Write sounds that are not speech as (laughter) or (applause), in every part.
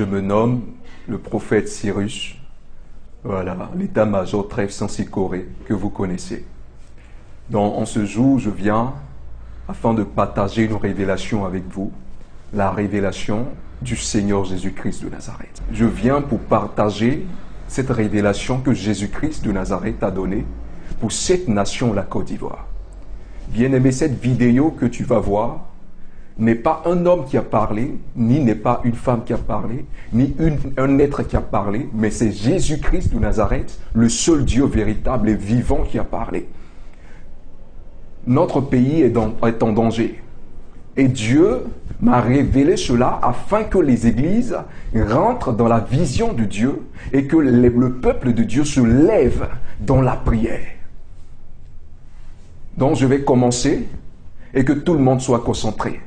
Je me nomme le prophète Cyrus. Voilà, l'état-major trêve sans Corée que vous connaissez. Donc, en ce jour, je viens afin de partager une révélation avec vous, la révélation du Seigneur Jésus-Christ de Nazareth. Je viens pour partager cette révélation que Jésus-Christ de Nazareth a donnée pour cette nation, la Côte d'Ivoire. Bien aimé, cette vidéo que tu vas voir n'est pas un homme qui a parlé, ni n'est pas une femme qui a parlé, ni un être qui a parlé, mais c'est Jésus-Christ de Nazareth, le seul Dieu véritable et vivant qui a parlé. Notre pays est, est en danger. Et Dieu m'a révélé cela afin que les églises rentrent dans la vision de Dieu et que le peuple de Dieu se lève dans la prière. Donc je vais commencer et que tout le monde soit concentré.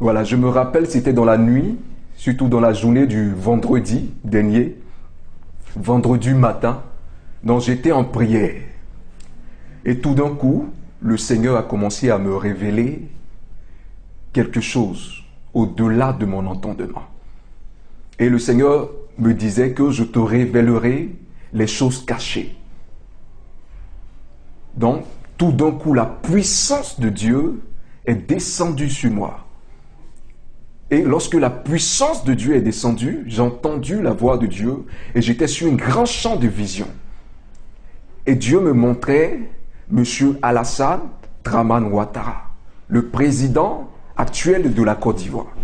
Voilà, je me rappelle, c'était dans la nuit, surtout dans la journée du vendredi dernier, vendredi matin, dont j'étais en prière. Et tout d'un coup, le Seigneur a commencé à me révéler quelque chose au-delà de mon entendement. Et le Seigneur me disait que je te révélerai les choses cachées. Donc, tout d'un coup, la puissance de Dieu est descendue sur moi. Et lorsque la puissance de Dieu est descendue, j'ai entendu la voix de Dieu et j'étais sur un grand champ de vision. Et Dieu me montrait M. Alassane Draman Ouattara, le président actuel de la Côte d'Ivoire,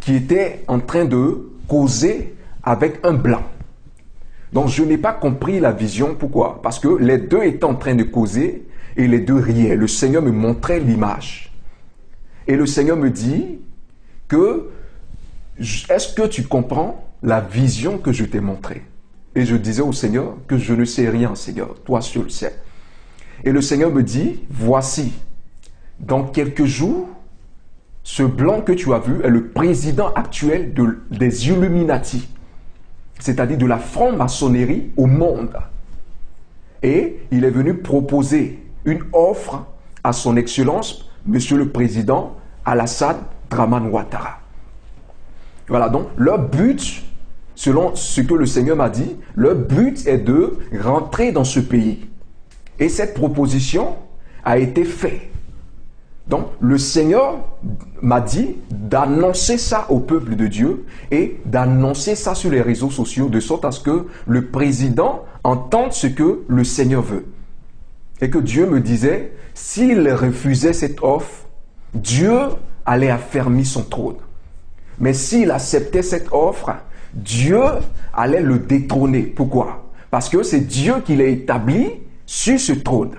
qui était en train de causer avec un blanc. Donc je n'ai pas compris la vision. Pourquoi? Parce que les deux étaient en train de causer et les deux riaient. Le Seigneur me montrait l'image. Et le Seigneur me dit que est-ce que tu comprends la vision que je t'ai montrée? Et je disais au Seigneur que je ne sais rien, Seigneur. Toi seul sais. Et le Seigneur me dit, voici, dans quelques jours, ce blanc que tu as vu est le président actuel des Illuminati c'est-à-dire de la franc-maçonnerie au monde. Et il est venu proposer une offre à son Excellence, Monsieur le Président Alassane Draman Ouattara. Voilà, donc leur but, selon ce que le Seigneur m'a dit, leur but est de rentrer dans ce pays. Et cette proposition a été faite. Donc le Seigneur m'a dit d'annoncer ça au peuple de Dieu et d'annoncer ça sur les réseaux sociaux de sorte à ce que le président entende ce que le Seigneur veut. Et que Dieu me disait, s'il refusait cette offre, Dieu allait affermir son trône. Mais s'il acceptait cette offre, Dieu allait le détrôner. Pourquoi? Parce que c'est Dieu qui l'a établi sur ce trône.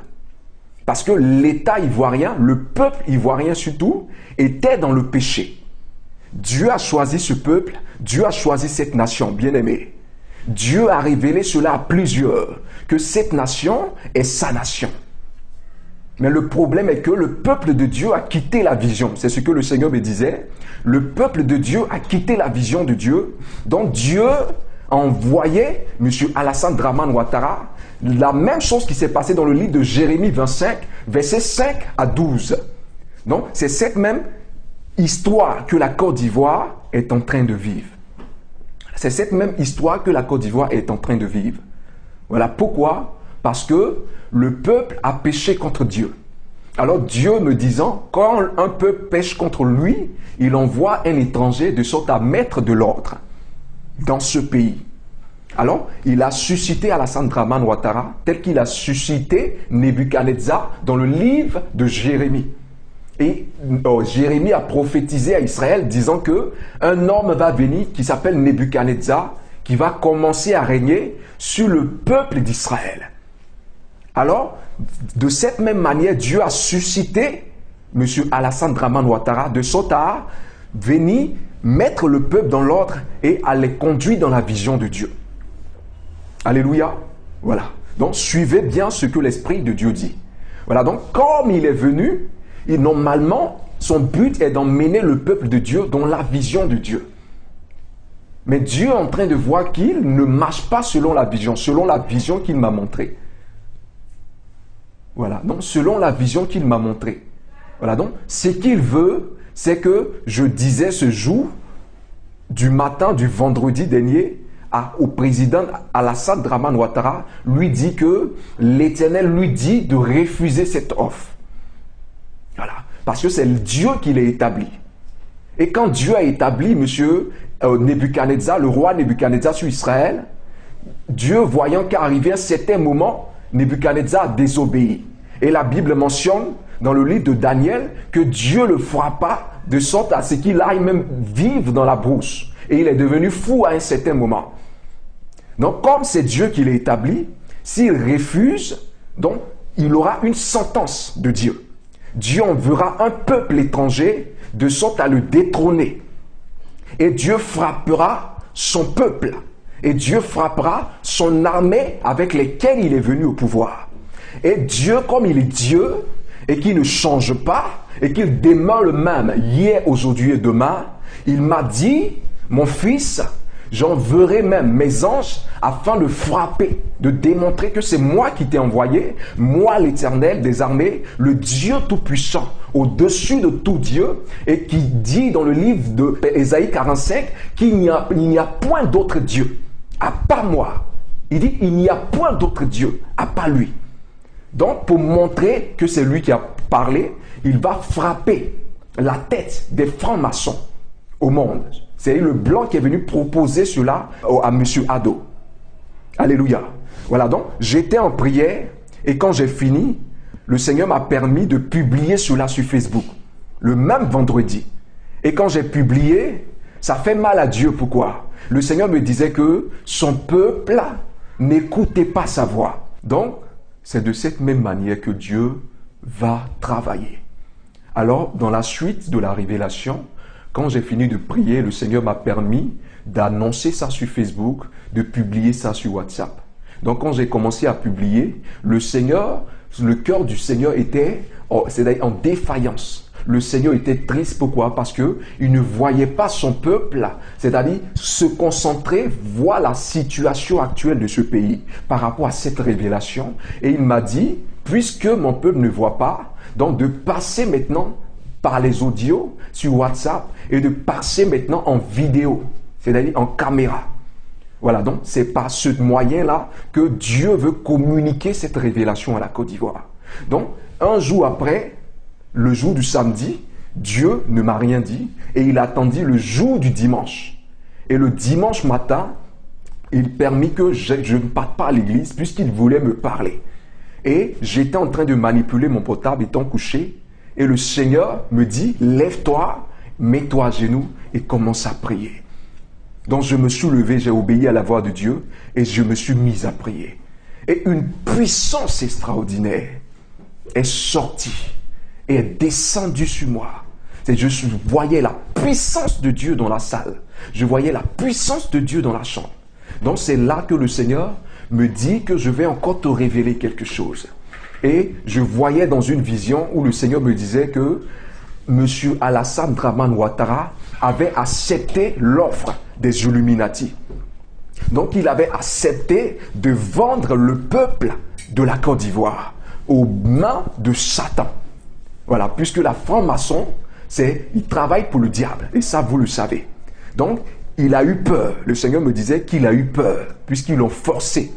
Parce que l'État ivoirien, le peuple ivoirien surtout, était dans le péché. Dieu a choisi ce peuple, Dieu a choisi cette nation, bien aimée. Dieu a révélé cela à plusieurs, que cette nation est sa nation. Mais le problème est que le peuple de Dieu a quitté la vision. C'est ce que le Seigneur me disait. Le peuple de Dieu a quitté la vision de Dieu. Donc Dieu a envoyé M. Alassane Draman Ouattara la même chose qui s'est passée dans le livre de Jérémie 25, versets 5 à 12. Donc, c'est cette même histoire que la Côte d'Ivoire est en train de vivre. C'est cette même histoire que la Côte d'Ivoire est en train de vivre. Voilà pourquoi Parce que le peuple a péché contre Dieu. Alors Dieu me disant, quand un peuple pêche contre lui, il envoie un étranger de sorte à mettre de l'ordre dans ce pays. Alors, il a suscité Alassane Draman Ouattara tel qu'il a suscité Nebuchadnezzar dans le livre de Jérémie. Et oh, Jérémie a prophétisé à Israël disant que un homme va venir qui s'appelle Nebuchadnezzar qui va commencer à régner sur le peuple d'Israël. Alors, de cette même manière, Dieu a suscité M. Alassane Draman Ouattara de sorte à venir mettre le peuple dans l'ordre et à les conduire dans la vision de Dieu. Alléluia. Voilà. Donc suivez bien ce que l'Esprit de Dieu dit. Voilà, donc comme il est venu, et normalement, son but est d'emmener le peuple de Dieu dans la vision de Dieu. Mais Dieu est en train de voir qu'il ne marche pas selon la vision, selon la vision qu'il m'a montrée. Voilà, donc selon la vision qu'il m'a montrée. Voilà, donc ce qu'il veut, c'est que je disais ce jour, du matin du vendredi dernier, au président Alassane Draman Ouattara, lui dit que l'Éternel lui dit de refuser cette offre. Parce que c'est Dieu qui l'a établi. Et quand Dieu a établi, monsieur euh, Nebuchadnezzar, le roi Nebuchadnezzar sur Israël, Dieu, voyant qu'arrivait un certain moment, Nebuchadnezzar a désobéi. Et la Bible mentionne dans le livre de Daniel que Dieu le frappa de sorte à ce qu'il aille même vivre dans la brousse. Et il est devenu fou à un certain moment. Donc, comme c'est Dieu qui l'a établi, s'il refuse, donc, il aura une sentence de Dieu. Dieu enverra un peuple étranger de sorte à le détrôner. Et Dieu frappera son peuple. Et Dieu frappera son armée avec lesquelles il est venu au pouvoir. Et Dieu, comme il est Dieu, et qu'il ne change pas, et qu'il demeure le même hier, aujourd'hui et demain, il m'a dit, mon fils, J'enverrai même mes anges afin de frapper, de démontrer que c'est moi qui t'ai envoyé, moi l'Éternel des armées, le Dieu Tout-Puissant, au-dessus de tout Dieu, et qui dit dans le livre de Ésaïe 45 qu'il n'y a, point d'autre Dieu, à part moi. Il dit, il n'y a point d'autre Dieu, à part lui. Donc, pour montrer que c'est lui qui a parlé, il va frapper la tête des francs-maçons au monde. C'est le blanc qui est venu proposer cela à M. Ado. Alléluia. Voilà, donc j'étais en prière et quand j'ai fini, le Seigneur m'a permis de publier cela sur Facebook, le même vendredi. Et quand j'ai publié, ça fait mal à Dieu. Pourquoi? Le Seigneur me disait que son peuple n'écoutait pas sa voix. Donc, c'est de cette même manière que Dieu va travailler. Alors, dans la suite de la révélation, quand j'ai fini de prier, le Seigneur m'a permis d'annoncer ça sur Facebook, de publier ça sur WhatsApp. Donc quand j'ai commencé à publier, le Seigneur, le cœur du Seigneur était en défaillance. Le Seigneur était triste. Pourquoi? Parce que il ne voyait pas son peuple, c'est-à-dire se concentrer, voir la situation actuelle de ce pays par rapport à cette révélation. Et il m'a dit, puisque mon peuple ne voit pas, donc de passer maintenant par les audios sur WhatsApp et de passer maintenant en vidéo, c'est-à-dire en caméra. Voilà, donc c'est par ce moyen-là que Dieu veut communiquer cette révélation à la Côte d'Ivoire. Donc, un jour après, le jour du samedi, Dieu ne m'a rien dit et il attendit le jour du dimanche. Et le dimanche matin, il permit que je, ne parte pas à l'église puisqu'il voulait me parler. Et j'étais en train de manipuler mon portable étant couché et le Seigneur me dit, lève-toi, mets-toi à genoux et commence à prier. Donc je me suis levé, j'ai obéi à la voix de Dieu et je me suis mis à prier. Et une puissance extraordinaire est sortie et est descendue sur moi. Je voyais la puissance de Dieu dans la salle. Je voyais la puissance de Dieu dans la chambre. Donc c'est là que le Seigneur me dit que je vais encore te révéler quelque chose. Et je voyais dans une vision où le Seigneur me disait que M. Alassane Draman Ouattara avait accepté l'offre des Illuminati. Donc il avait accepté de vendre le peuple de la Côte d'Ivoire aux mains de Satan. Voilà, puisque la franc-maçon, c'est, il travaille pour le diable. Et ça, vous le savez. Donc, il a eu peur. Le Seigneur me disait qu'il a eu peur, puisqu'ils l'ont forcé.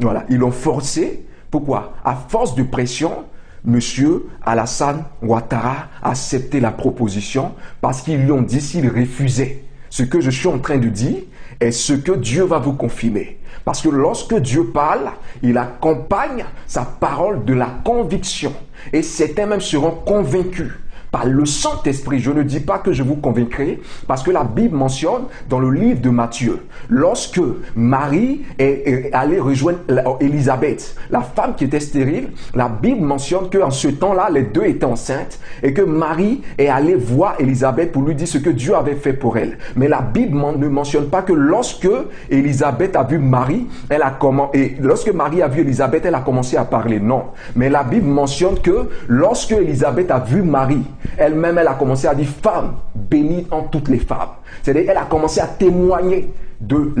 Voilà, ils l'ont forcé pourquoi? À force de pression, Monsieur Alassane Ouattara a accepté la proposition parce qu'ils lui ont dit s'il refusait. Ce que je suis en train de dire est ce que Dieu va vous confirmer. Parce que lorsque Dieu parle, il accompagne sa parole de la conviction. Et certains même seront convaincus par le Saint-Esprit. Je ne dis pas que je vous convaincrai, parce que la Bible mentionne dans le livre de Matthieu, lorsque Marie est, allée rejoindre Élisabeth, la femme qui était stérile, la Bible mentionne qu'en ce temps-là, les deux étaient enceintes et que Marie est allée voir Élisabeth pour lui dire ce que Dieu avait fait pour elle. Mais la Bible ne mentionne pas que lorsque Élisabeth a vu Marie, elle a Marie a vu elle a commencé à parler. Non. Mais la Bible mentionne que lorsque Élisabeth a vu Marie, elle-même, elle a commencé à dire femme, bénie en toutes les femmes. C'est-à-dire, elle a commencé à témoigner de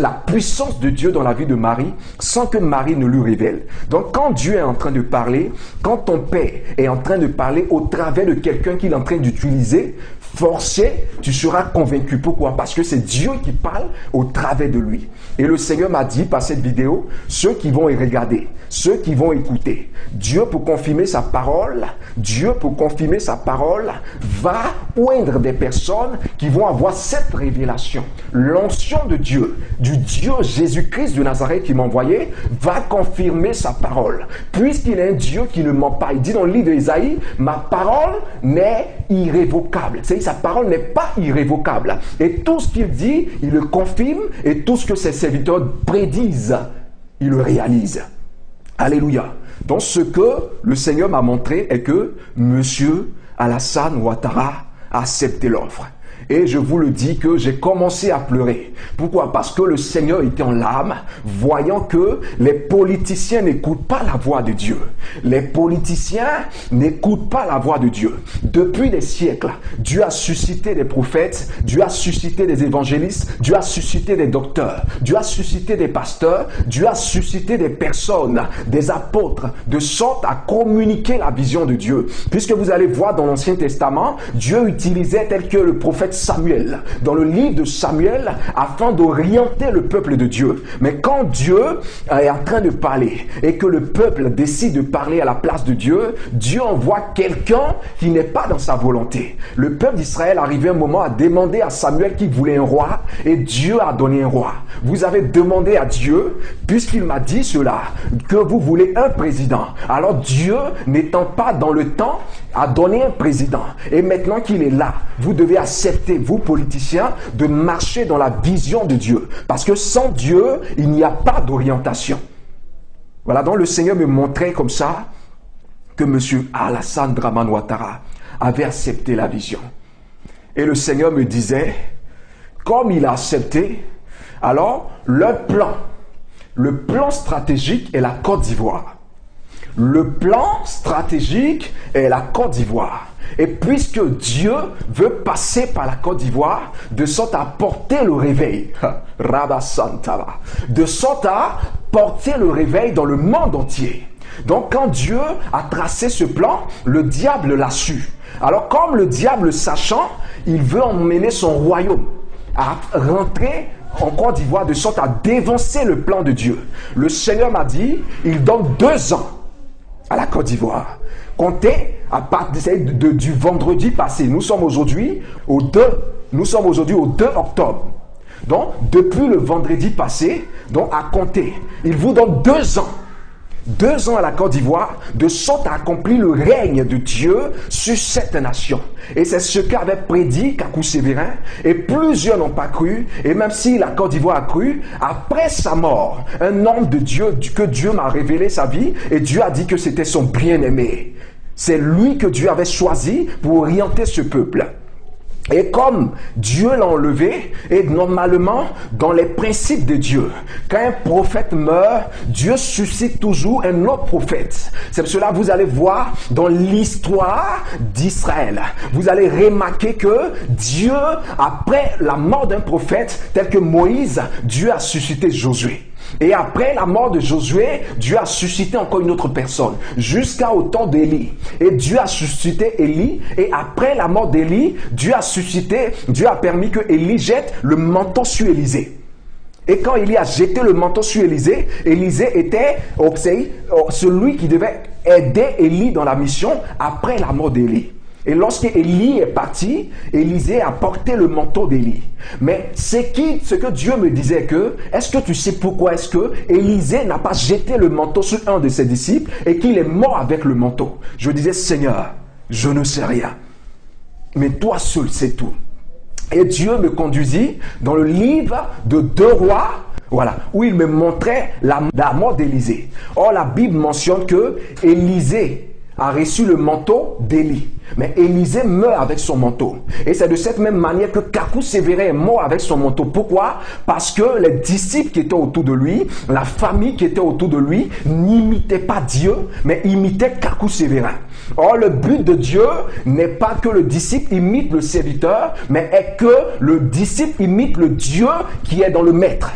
la puissance de Dieu dans la vie de Marie sans que Marie ne lui révèle. Donc quand Dieu est en train de parler, quand ton Père est en train de parler au travers de quelqu'un qu'il est en train d'utiliser, forcé, tu seras convaincu. Pourquoi? Parce que c'est Dieu qui parle au travers de lui. Et le Seigneur m'a dit par cette vidéo, ceux qui vont y regarder, ceux qui vont écouter, Dieu pour confirmer sa parole, Dieu pour confirmer sa parole, va oindre des personnes qui vont avoir cette révélation. L'onction de Dieu, du Dieu Jésus-Christ de Nazareth qui m'a envoyé, va confirmer sa parole. Puisqu'il est un Dieu qui ne ment pas. Il dit dans le livre d'Ésaïe, ma parole n'est irrévocable. C'est sa parole n'est pas irrévocable. Et tout ce qu'il dit, il le confirme et tout ce que ses serviteurs prédisent, il le réalise. Alléluia. Donc ce que le Seigneur m'a montré est que Monsieur Alassane Ouattara a accepté l'offre. Et je vous le dis que j'ai commencé à pleurer. Pourquoi? Parce que le Seigneur était en larmes, voyant que les politiciens n'écoutent pas la voix de Dieu. Les politiciens n'écoutent pas la voix de Dieu. Depuis des siècles, Dieu a suscité des prophètes, Dieu a suscité des évangélistes, Dieu a suscité des docteurs, Dieu a suscité des pasteurs, Dieu a suscité des personnes, des apôtres, de sorte à communiquer la vision de Dieu. Puisque vous allez voir dans l'Ancien Testament, Dieu utilisait tel que le prophète Samuel, dans le livre de Samuel, afin d'orienter le peuple de Dieu. Mais quand Dieu est en train de parler et que le peuple décide de parler à la place de Dieu, Dieu envoie quelqu'un qui n'est pas dans sa volonté. Le peuple d'Israël arrivait un moment à demander à Samuel qu'il voulait un roi et Dieu a donné un roi. Vous avez demandé à Dieu, puisqu'il m'a dit cela, que vous voulez un président. Alors Dieu, n'étant pas dans le temps, a donné un président. Et maintenant qu'il est là, vous devez accepter, vous politiciens, de marcher dans la vision de Dieu? Parce que sans Dieu, il n'y a pas d'orientation. Voilà, donc le Seigneur me montrait comme ça que M. Alassane Draman Ouattara avait accepté la vision. Et le Seigneur me disait, comme il a accepté, alors le plan, le plan stratégique est la Côte d'Ivoire. Le plan stratégique est la Côte d'Ivoire. Et puisque Dieu veut passer par la Côte d'Ivoire, de sorte à porter le réveil, (laughs) de sorte à porter le réveil dans le monde entier. Donc quand Dieu a tracé ce plan, le diable l'a su. Alors comme le diable sachant, il veut emmener son royaume à rentrer en Côte d'Ivoire de sorte à dévancer le plan de Dieu. Le Seigneur m'a dit, il donne deux ans à la Côte d'Ivoire. Comptez à partir du vendredi passé. Nous sommes aujourd'hui au 2, nous sommes aujourd'hui au 2 octobre. Donc, depuis le vendredi passé, donc à compter, il vous donne deux ans deux ans à la Côte d'Ivoire, de sorte à accomplir le règne de Dieu sur cette nation. Et c'est ce qu'avait prédit Kakou Sévérin, et plusieurs n'ont pas cru, et même si la Côte d'Ivoire a cru, après sa mort, un homme de Dieu, que Dieu m'a révélé sa vie, et Dieu a dit que c'était son bien-aimé. C'est lui que Dieu avait choisi pour orienter ce peuple. Et comme Dieu l'a enlevé, et normalement, dans les principes de Dieu, quand un prophète meurt, Dieu suscite toujours un autre prophète. C'est cela que vous allez voir dans l'histoire d'Israël, vous allez remarquer que Dieu, après la mort d'un prophète tel que Moïse, Dieu a suscité Josué. Et après la mort de Josué, Dieu a suscité encore une autre personne, jusqu'au temps d'Élie. Et Dieu a suscité Élie, et après la mort d'Élie, Dieu a suscité, Dieu a permis que Élie jette le manteau sur Élisée. Et quand Élie a jeté le manteau sur Élisée, Élisée était celui qui devait aider Élie dans la mission après la mort d'Élie. Et lorsque Élie est parti, Élisée a porté le manteau d'Élie. Mais c'est qui, ce que Dieu me disait que, est-ce que tu sais pourquoi est-ce que Élisée n'a pas jeté le manteau sur un de ses disciples et qu'il est mort avec le manteau? Je disais, Seigneur, je ne sais rien. Mais toi seul sais tout. Et Dieu me conduisit dans le livre de deux rois, voilà, où il me montrait la, mort d'Élisée. Or, la Bible mentionne que Élisée a reçu le manteau d'Élie. Mais Élisée meurt avec son manteau. Et c'est de cette même manière que Kakou Sévérin est mort avec son manteau. Pourquoi? Parce que les disciples qui étaient autour de lui, la famille qui était autour de lui, n'imitaient pas Dieu, mais imitaient Kakou Sévérin. Or, le but de Dieu n'est pas que le disciple imite le serviteur, mais est que le disciple imite le Dieu qui est dans le maître.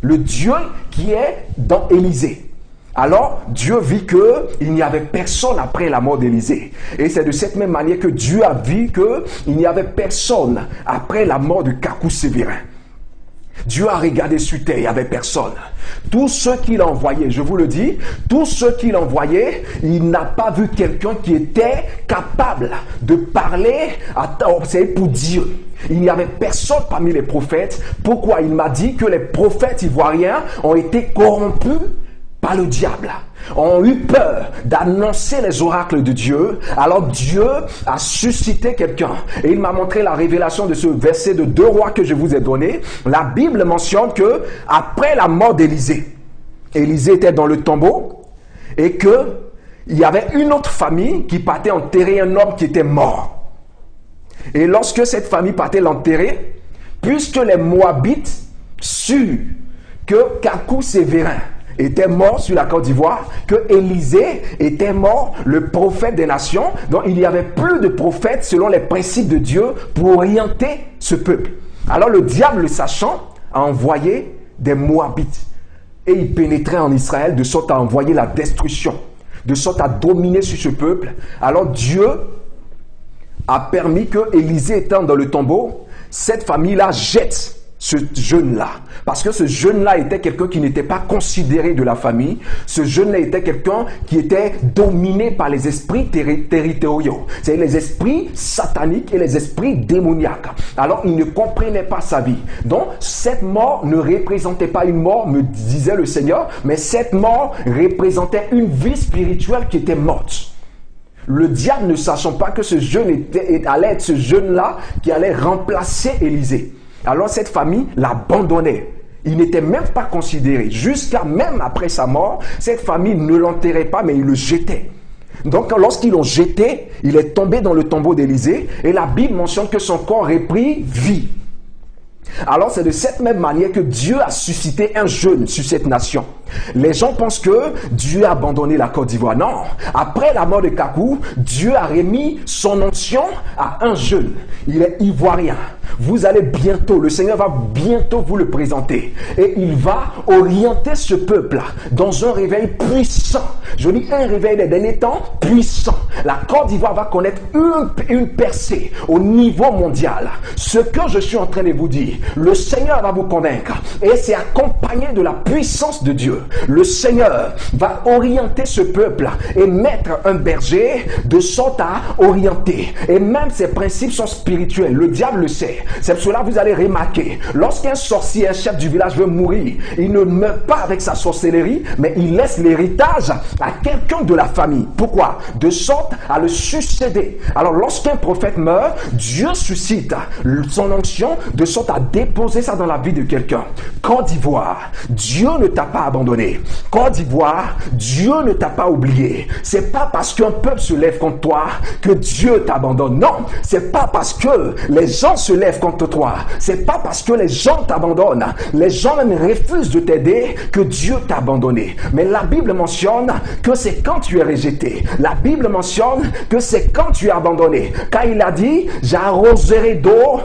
Le Dieu qui est dans Élisée. Alors, Dieu vit qu'il n'y avait personne après la mort d'Élisée. Et c'est de cette même manière que Dieu a vu qu'il n'y avait personne après la mort de Kakou Sévérin. Dieu a regardé sur terre, il n'y avait personne. Tous ceux qu'il a envoyés, je vous le dis, tous ceux qu'il a envoyés, il n'a pas vu quelqu'un qui était capable de parler à pour Dieu. Il n'y avait personne parmi les prophètes. Pourquoi? Il m'a dit que les prophètes ivoiriens ont été corrompus par le diable, ont eu peur d'annoncer les oracles de Dieu, alors Dieu a suscité quelqu'un. Et il m'a montré la révélation de ce verset de deux rois que je vous ai donné. La Bible mentionne que après la mort d'Élisée, Élisée était dans le tombeau et que il y avait une autre famille qui partait enterrer un homme qui était mort. Et lorsque cette famille partait l'enterrer, puisque les Moabites surent que Kakou Sévérin était mort sur la Côte d'Ivoire, que Élisée était mort, le prophète des nations. Donc il n'y avait plus de prophètes selon les principes de Dieu pour orienter ce peuple. Alors le diable, le sachant, a envoyé des Moabites. Et il pénétrait en Israël de sorte à envoyer la destruction, de sorte à dominer sur ce peuple. Alors Dieu a permis que Élisée étant dans le tombeau, cette famille-là jette ce jeune-là. Parce que ce jeune-là était quelqu'un qui n'était pas considéré de la famille. Ce jeune-là était quelqu'un qui était dominé par les esprits territoriaux. C'est les esprits sataniques et les esprits démoniaques. Alors il ne comprenait pas sa vie. Donc cette mort ne représentait pas une mort, me disait le Seigneur, mais cette mort représentait une vie spirituelle qui était morte. Le diable ne sachant pas que ce jeune était, allait être ce jeune-là qui allait remplacer Élisée. Alors cette famille l'abandonnait. Il n'était même pas considéré. Jusqu'à même après sa mort, cette famille ne l'enterrait pas, mais il le jetait. Donc lorsqu'ils l'ont jeté, il est tombé dans le tombeau d'Élysée et la Bible mentionne que son corps reprit vie. Alors c'est de cette même manière que Dieu a suscité un jeune sur cette nation. Les gens pensent que Dieu a abandonné la Côte d'Ivoire. Non, après la mort de Kakou, Dieu a remis son onction à un jeune. Il est ivoirien. Vous allez bientôt, le Seigneur va bientôt vous le présenter. Et il va orienter ce peuple dans un réveil puissant. Je dis un réveil des derniers temps puissant. La Côte d'Ivoire va connaître une, une percée au niveau mondial. Ce que je suis en train de vous dire, le Seigneur va vous convaincre. Et c'est accompagné de la puissance de Dieu. Le Seigneur va orienter ce peuple et mettre un berger de sorte à orienter. Et même ces principes sont spirituels. Le diable le sait. C'est pour cela que vous allez remarquer, lorsqu'un sorcier, un chef du village veut mourir, il ne meurt pas avec sa sorcellerie, mais il laisse l'héritage à quelqu'un de la famille. Pourquoi? De sorte à le succéder. Alors lorsqu'un prophète meurt, Dieu suscite son onction de sorte à déposer ça dans la vie de quelqu'un. Côte d'Ivoire, Dieu ne t'a pas abandonné. Côte d'Ivoire, Dieu ne t'a pas oublié. C'est pas parce qu'un peuple se lève contre toi que Dieu t'abandonne. Non, c'est pas parce que les gens se lèvent contre toi. C'est pas parce que les gens t'abandonnent, les gens même refusent de t'aider que Dieu t'a abandonné. Mais la Bible mentionne que c'est quand tu es rejeté. La Bible mentionne que c'est quand tu es abandonné. Car il a dit, j'arroserai d'eau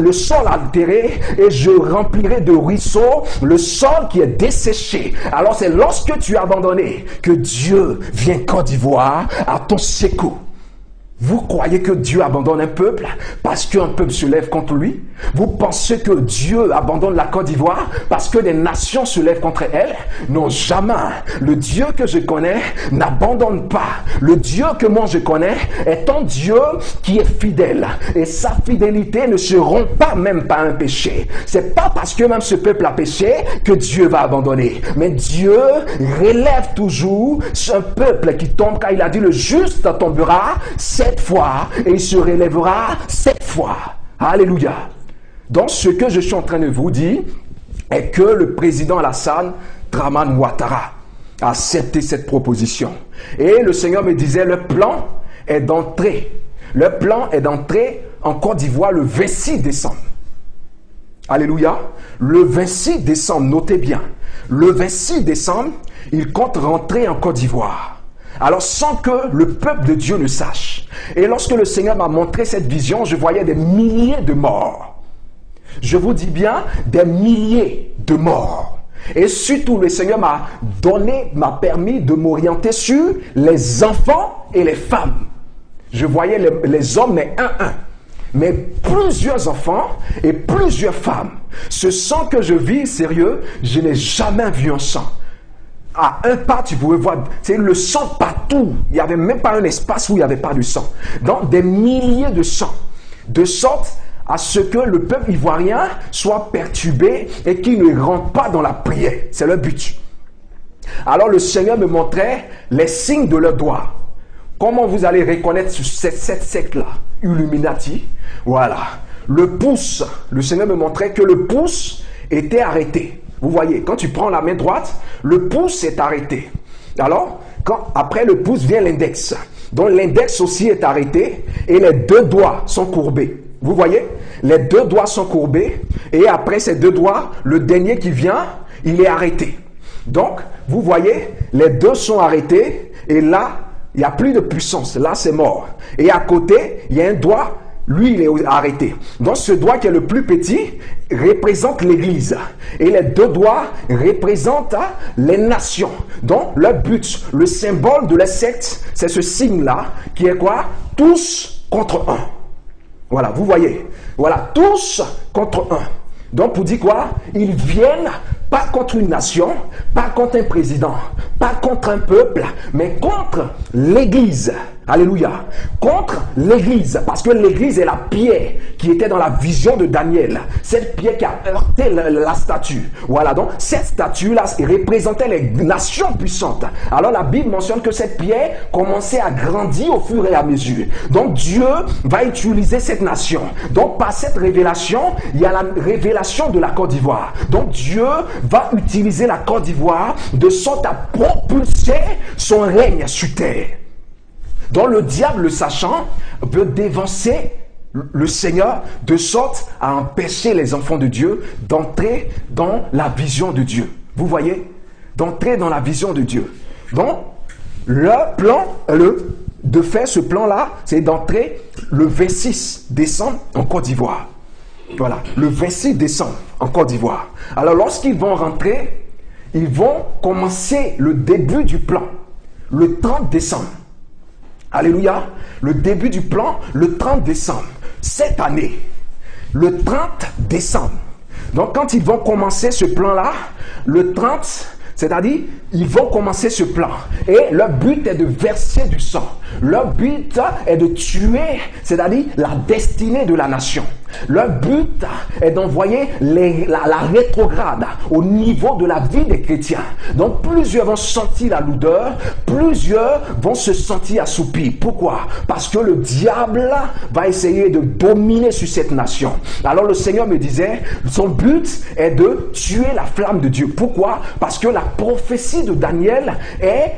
le sol altéré et je remplirai de ruisseaux le sol qui est desséché. Alors c'est lorsque tu es abandonné que Dieu vient Côte d'Ivoire à ton secours. Vous croyez que Dieu abandonne un peuple parce qu'un peuple se lève contre lui? Vous pensez que Dieu abandonne la Côte d'Ivoire parce que des nations se lèvent contre elle? Non, jamais. Le Dieu que je connais n'abandonne pas. Le Dieu que moi je connais est un Dieu qui est fidèle. Et sa fidélité ne se rompt pas même par un péché. C'est pas parce que même ce peuple a péché que Dieu va abandonner. Mais Dieu relève toujours un peuple qui tombe car il a dit le juste tombera fois et il se relèvera sept fois. Alléluia. Donc ce que je suis en train de vous dire est que le président Alassane Draman Ouattara accepté cette proposition. Et le Seigneur me disait, le plan est d'entrer. Le plan est d'entrer en Côte d'Ivoire le 26 décembre. Alléluia. Le 26 décembre, notez bien. Le 26 décembre, il compte rentrer en Côte d'Ivoire. Alors sans que le peuple de Dieu ne sache. Et lorsque le Seigneur m'a montré cette vision, je voyais des milliers de morts. Je vous dis bien des milliers de morts. Et surtout, le Seigneur m'a donné, m'a permis de m'orienter sur les enfants et les femmes. Je voyais les, hommes, mais un, un. Mais plusieurs enfants et plusieurs femmes. Ce sang que je vis, sérieux, je n'ai jamais vu un sang. À un pas, tu pouvais voir, c'est le sang partout. Il n'y avait même pas un espace où il n'y avait pas de sang. Donc, des milliers de sang. De sorte à ce que le peuple ivoirien soit perturbé et qu'il ne rentre pas dans la prière. C'est le but. Alors le Seigneur me montrait les signes de leurs doigts. Comment vous allez reconnaître cette, cette secte-là? Illuminati. Voilà. Le pouce, le Seigneur me montrait que le pouce était arrêté. Vous voyez, quand tu prends la main droite, le pouce est arrêté. Alors, quand, après le pouce vient l'index. Donc l'index aussi est arrêté et les deux doigts sont courbés. Vous voyez Les deux doigts sont courbés et après ces deux doigts, le dernier qui vient, il est arrêté. Donc, vous voyez, les deux sont arrêtés et là, il n'y a plus de puissance. Là, c'est mort. Et à côté, il y a un doigt, lui, il est arrêté. Donc, ce doigt qui est le plus petit représente l'Église. Et les deux doigts représentent les nations. Donc, le but, le symbole de la secte, c'est ce signe-là qui est quoi? Tous contre un. Voilà, vous voyez. Voilà, tous contre un. Donc pour dire quoi? Ils viennent pas contre une nation, pas contre un président, pas contre un peuple, mais contre l'Église. Alléluia. Contre l'Église. Parce que l'Église est la pierre qui était dans la vision de Daniel. Cette pierre qui a heurté la, statue. Voilà. Donc, cette statue-là représentait les nations puissantes. Alors, la Bible mentionne que cette pierre commençait à grandir au fur et à mesure. Donc, Dieu va utiliser cette nation. Donc, par cette révélation, il y a la révélation de la Côte d'Ivoire. Donc, Dieu va utiliser la Côte d'Ivoire de sorte à propulser son règne sur terre. Donc le diable, le sachant, veut dévancer le Seigneur de sorte à empêcher les enfants de Dieu d'entrer dans la vision de Dieu. Vous voyez? D'entrer dans la vision de Dieu. Donc, le plan, le, de faire ce plan-là, c'est d'entrer le 26 décembre en Côte d'Ivoire. Voilà, le 26 décembre en Côte d'Ivoire. Alors, lorsqu'ils vont rentrer, ils vont commencer le début du plan, le 30 décembre. Alléluia. Le début du plan, le 30 décembre. Cette année, le 30 décembre. Donc quand ils vont commencer ce plan-là, le 30, c'est-à-dire, ils vont commencer ce plan. Et leur but est de verser du sang. Leur but est de tuer, c'est-à-dire la destinée de la nation. Leur but est d'envoyer la, rétrograde au niveau de la vie des chrétiens. Donc plusieurs vont sentir la lourdeur, plusieurs vont se sentir assoupis. Pourquoi? Parce que le diable va essayer de dominer sur cette nation. Alors le Seigneur me disait, son but est de tuer la flamme de Dieu. Pourquoi? Parce que la prophétie de Daniel est,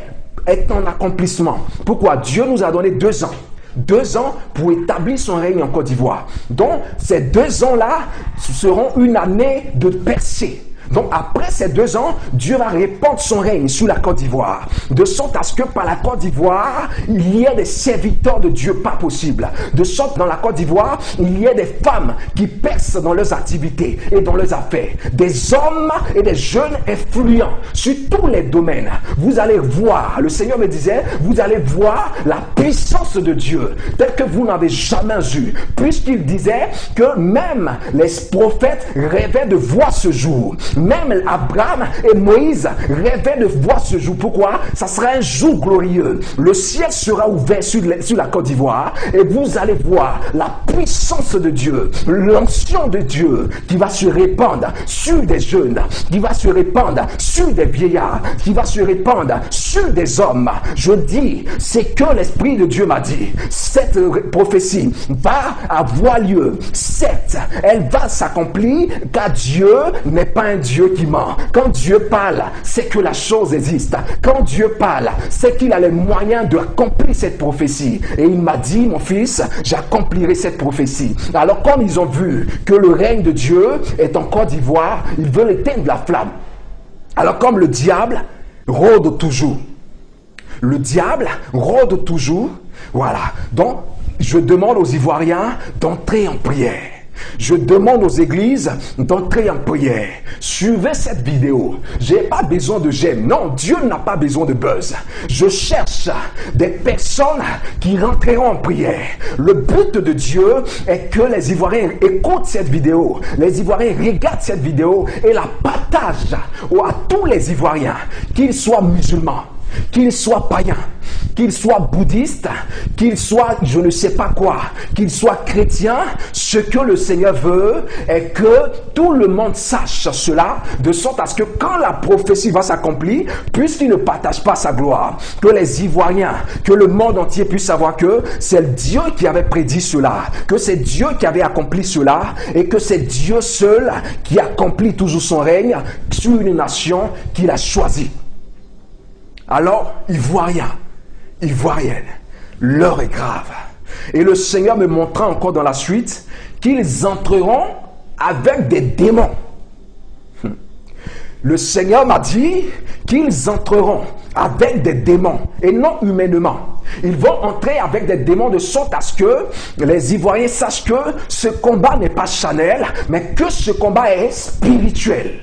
est en accomplissement. Pourquoi Dieu nous a donné deux ans deux ans pour établir son règne en Côte d'Ivoire. Donc, ces deux ans-là seront une année de percée. Donc après ces deux ans, Dieu va répandre son règne sur la Côte d'Ivoire, de sorte à ce que par la Côte d'Ivoire, il y ait des serviteurs de Dieu pas possible. De sorte dans la Côte d'Ivoire, il y ait des femmes qui percent dans leurs activités et dans leurs affaires, des hommes et des jeunes influents sur tous les domaines. Vous allez voir, le Seigneur me disait, vous allez voir la puissance de Dieu telle que vous n'avez jamais eu, puisqu'il disait que même les prophètes rêvaient de voir ce jour. Même Abraham et Moïse rêvaient de voir ce jour. Pourquoi? Ça sera un jour glorieux. Le ciel sera ouvert sur, la Côte d'Ivoire et vous allez voir la puissance de Dieu, l'ancien de Dieu qui va se répandre sur des jeunes, qui va se répandre sur des vieillards, qui va se répandre sur des hommes. Je dis, c'est que l'Esprit de Dieu m'a dit. Cette prophétie va avoir lieu. Cette, elle va s'accomplir car Dieu n'est pas un Dieu qui ment. Quand Dieu parle, c'est que la chose existe. Quand Dieu parle, c'est qu'il a les moyens d'accomplir cette prophétie. Et il m'a dit, mon fils, j'accomplirai cette prophétie. Alors comme ils ont vu que le règne de Dieu est en Côte d'Ivoire, ils veulent éteindre la flamme. Alors comme le diable rôde toujours, le diable rôde toujours, voilà. Donc, je demande aux Ivoiriens d'entrer en prière. Je demande aux églises d'entrer en prière. Suivez cette vidéo. J'ai pas besoin de j'aime. Non, Dieu n'a pas besoin de buzz. Je cherche des personnes qui rentreront en prière. Le but de Dieu est que les Ivoiriens écoutent cette vidéo. Les Ivoiriens regardent cette vidéo et la partagent à tous les Ivoiriens, qu'ils soient musulmans, qu'ils soient païens, qu'ils soient bouddhistes, qu'ils soient je ne sais pas quoi, qu'ils soient chrétiens, ce que le Seigneur veut est que tout le monde sache cela, de sorte à ce que quand la prophétie va s'accomplir, puisqu'il ne partage pas sa gloire, que les Ivoiriens, que le monde entier puisse savoir que c'est Dieu qui avait prédit cela, que c'est Dieu qui avait accompli cela, et que c'est Dieu seul qui accomplit toujours son règne sur une nation qu'il a choisie. Alors, Ivoiriens, Ivoirienne, l'heure est grave. Et le Seigneur me montra encore dans la suite qu'ils entreront avec des démons. Hum. Le Seigneur m'a dit qu'ils entreront avec des démons et non humainement. Ils vont entrer avec des démons de sorte à ce que les Ivoiriens sachent que ce combat n'est pas chanel, mais que ce combat est spirituel.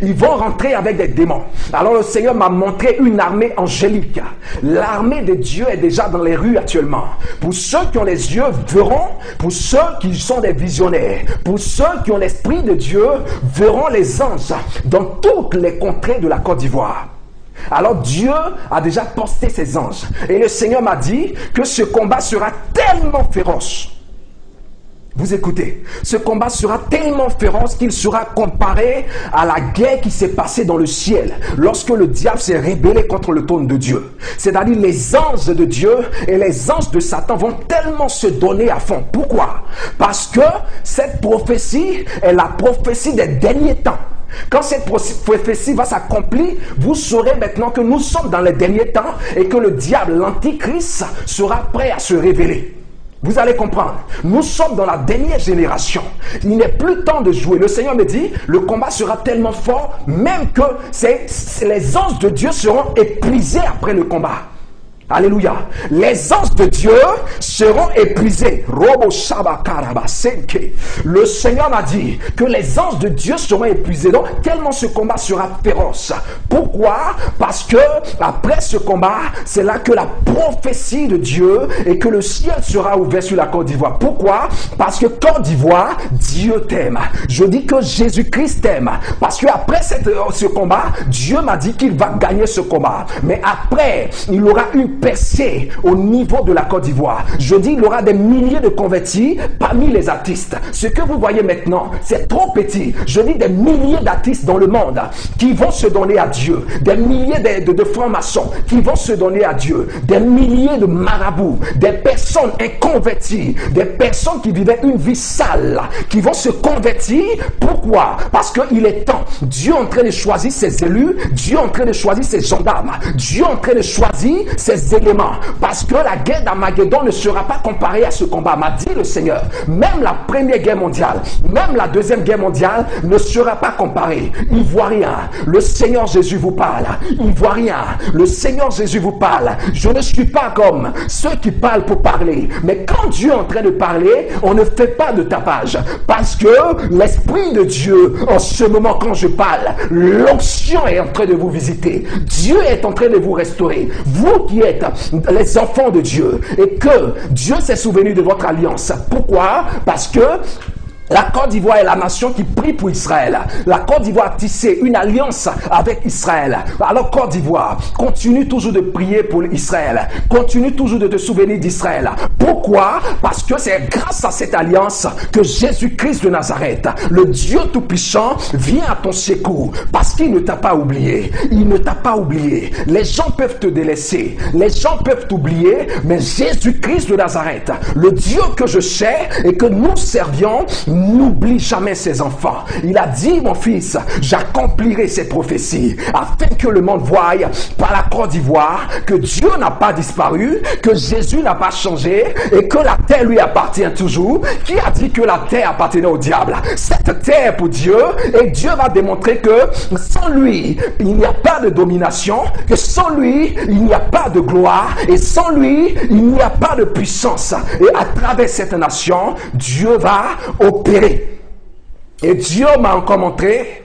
Ils vont rentrer avec des démons. Alors le Seigneur m'a montré une armée angélique. L'armée de Dieu est déjà dans les rues actuellement. Pour ceux qui ont les yeux verront, pour ceux qui sont des visionnaires, pour ceux qui ont l'esprit de Dieu verront les anges dans toutes les contrées de la Côte d'Ivoire. Alors Dieu a déjà posté ses anges. Et le Seigneur m'a dit que ce combat sera tellement féroce vous écoutez, ce combat sera tellement féroce qu'il sera comparé à la guerre qui s'est passée dans le ciel lorsque le diable s'est rébellé contre le trône de Dieu. C'est-à-dire les anges de Dieu et les anges de Satan vont tellement se donner à fond. Pourquoi? Parce que cette prophétie est la prophétie des derniers temps. Quand cette prophétie va s'accomplir, vous saurez maintenant que nous sommes dans les derniers temps et que le diable, l'antichrist, sera prêt à se révéler. Vous allez comprendre. Nous sommes dans la dernière génération. Il n'est plus temps de jouer. Le Seigneur me dit, le combat sera tellement fort, même que les anges de Dieu seront épuisés après le combat. Alléluia. Les anges de Dieu seront épuisés. Robo Le Seigneur m'a dit que les anges de Dieu seront épuisés. Donc, tellement ce combat sera féroce. Pourquoi? Parce que après ce combat, c'est là que la prophétie de Dieu et que le ciel sera ouvert sur la Côte d'Ivoire. Pourquoi? Parce que Côte d'Ivoire, Dieu t'aime. Je dis que Jésus-Christ t'aime. Parce que après ce combat, Dieu m'a dit qu'il va gagner ce combat. Mais après, il aura une percée au niveau de la Côte d'Ivoire. Je dis, il y aura des milliers de convertis parmi les artistes. Ce que vous voyez maintenant, c'est trop petit. Je dis des milliers d'artistes dans le monde qui vont se donner à Dieu. Des milliers de, de francs-maçons qui vont se donner à Dieu. Des milliers de marabouts, des personnes inconverties, des personnes qui vivaient une vie sale, qui vont se convertir. Pourquoi? Parce qu'il est temps. Dieu est en train de choisir ses élus. Dieu est en train de choisir ses gendarmes. Dieu est en train de choisir ses éléments. Parce que la guerre d'Amageddon ne sera pas comparée à ce combat, m'a dit le Seigneur. Même la première guerre mondiale, même la deuxième guerre mondiale ne sera pas comparée. Il voit rien. Le Seigneur Jésus vous parle. Il voit rien. Le Seigneur Jésus vous parle. Je ne suis pas comme ceux qui parlent pour parler. Mais quand Dieu est en train de parler, on ne fait pas de tapage. Parce que l'Esprit de Dieu, en ce moment, quand je parle, l'onction est en train de vous visiter. Dieu est en train de vous restaurer. Vous qui êtes les enfants de Dieu et que Dieu s'est souvenu de votre alliance. Pourquoi? Parce que La Côte d'Ivoire est la nation qui prie pour Israël. La Côte d'Ivoire a tissé une alliance avec Israël. Alors Côte d'Ivoire, continue toujours de prier pour Israël. Continue toujours de te souvenir d'Israël. Pourquoi? Parce que c'est grâce à cette alliance que Jésus-Christ de Nazareth, le Dieu Tout-Puissant, vient à ton secours. Parce qu'il ne t'a pas oublié. Il ne t'a pas oublié. Les gens peuvent te délaisser. Les gens peuvent t'oublier. Mais Jésus-Christ de Nazareth, le Dieu que je sais et que nous servions, n'oublie jamais ses enfants. Il a dit, mon fils, j'accomplirai ces prophéties afin que le monde voie par la Côte d'Ivoire que Dieu n'a pas disparu, que Jésus n'a pas changé et que la terre lui appartient toujours. Qui a dit que la terre appartenait au diable? Cette terre pour Dieu et Dieu va démontrer que sans lui, il n'y a pas de domination, que sans lui, il n'y a pas de gloire et sans lui, il n'y a pas de puissance. Et à travers cette nation, Dieu va opérer. Et Dieu m'a encore montré